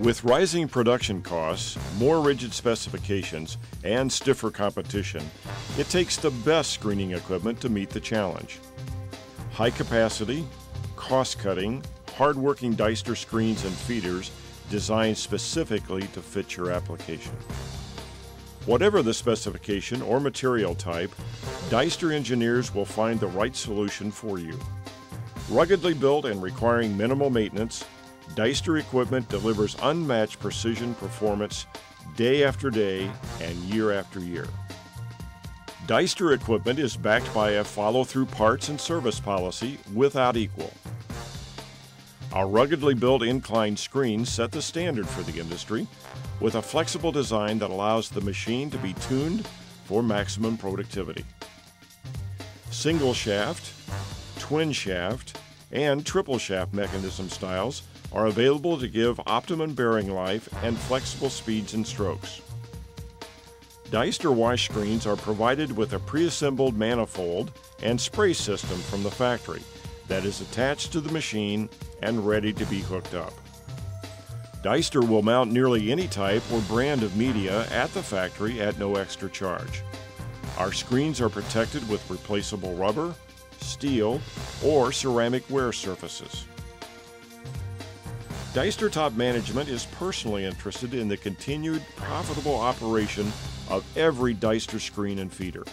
With rising production costs, more rigid specifications, and stiffer competition, it takes the best screening equipment to meet the challenge. High capacity, cost cutting, hard-working Deister screens and feeders designed specifically to fit your application. Whatever the specification or material type, Deister engineers will find the right solution for you. Ruggedly built and requiring minimal maintenance, Deister equipment delivers unmatched precision performance day after day and year after year. Deister equipment is backed by a follow-through parts and service policy without equal. Our ruggedly built inclined screens set the standard for the industry with a flexible design that allows the machine to be tuned for maximum productivity. Single shaft, twin shaft, and triple shaft mechanism styles are available to give optimum bearing life and flexible speeds and strokes. Deister wash screens are provided with a pre-assembled manifold and spray system from the factory that is attached to the machine and ready to be hooked up. Deister will mount nearly any type or brand of media at the factory at no extra charge. Our screens are protected with replaceable rubber, steel, or ceramic wear surfaces. Deister Top Management is personally interested in the continued profitable operation of every Deister screen and feeder.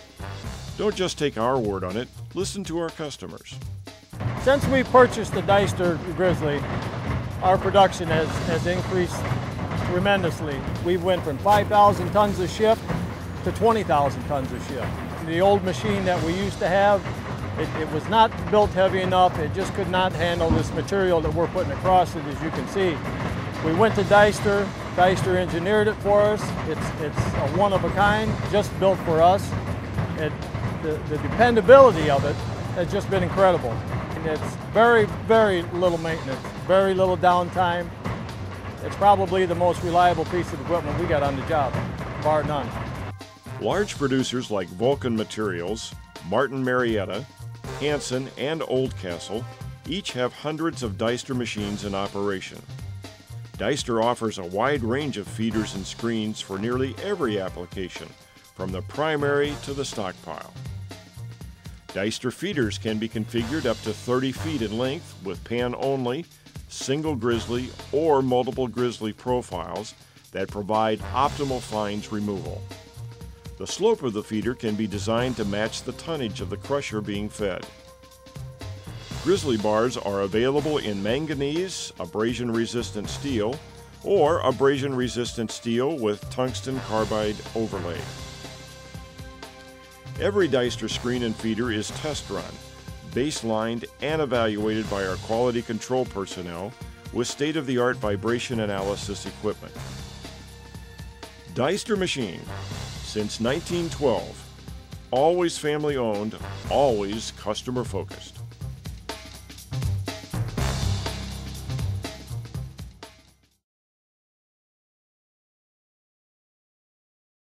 Don't just take our word on it, listen to our customers. Since we purchased the Deister Grizzly, our production has, has increased tremendously. We've went from 5,000 tons a shift to 20,000 tons a shift. The old machine that we used to have it, it, was not built heavy enough. It just could not handle this material that we're putting across it, as you can see. We went to Deister. Deister engineered it for us. It's, it's a one of a kind, just built for us. It, the, the dependability of it has just been incredible. And it's very, very little maintenance, very little downtime. It's probably the most reliable piece of equipment we got on the job, bar none. Large producers like Vulcan Materials, Martin Marietta, Hanson, and Oldcastle each have hundreds of Deister machines in operation. Deister offers a wide range of feeders and screens for nearly every application, from the primary to the stockpile. Deister feeders can be configured up to 30 feet in length with pan only, single grizzly, or multiple grizzly profiles that provide optimal fines removal. The slope of the feeder can be designed to match the tonnage of the crusher being fed. Grizzly bars are available in manganese, abrasion-resistant steel, or abrasion-resistant steel with tungsten carbide overlay. Every Deister screen and feeder is test run, baselined, and evaluated by our quality control personnel with state-of-the-art vibration analysis equipment. Deister machine, since 1912. Always family owned, always customer focused.